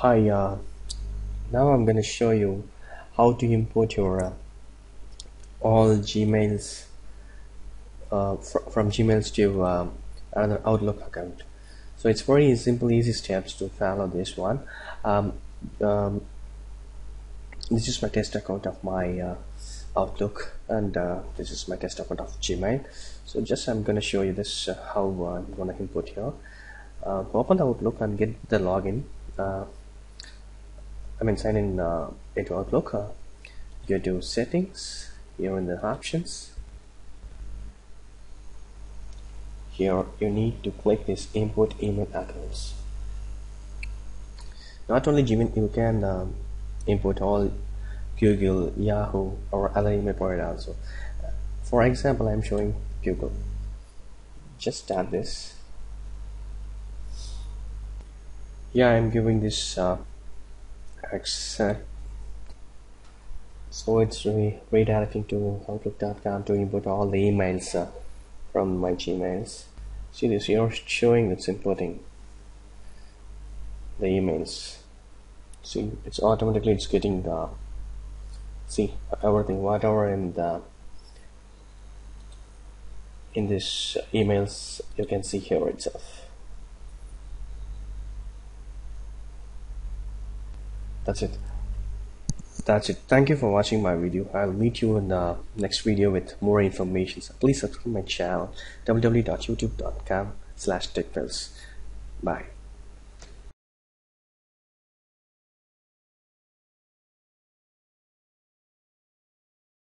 Hi, uh, now I'm gonna show you how to import your uh, all Gmails uh, fr from Gmails to um, another Outlook account. So it's very simple, easy steps to follow this one. Um, um, this is my test account of my uh, Outlook, and uh, this is my test account of Gmail. So just I'm gonna show you this uh, how uh, I'm gonna import here. Open the Outlook and get the login. I mean sign in uh, into Outlook uh, go to settings here in the options. Here you need to click this import email accounts not only Gmail you can um, import all Google Yahoo or other email provider also. For example I'm showing Google. Just start this. Yeah I'm giving this uh, accept so it's really redirecting to outlook.com to import all the emails uh, from my gmails. See this you're showing it's importing the emails. See it's automatically it's getting the see everything whatever in the in this emails you can see here itself that's it. That's it. Thank you for watching my video. I'll meet you in the next video with more information. So please subscribe my channel www.youtube.com slash bye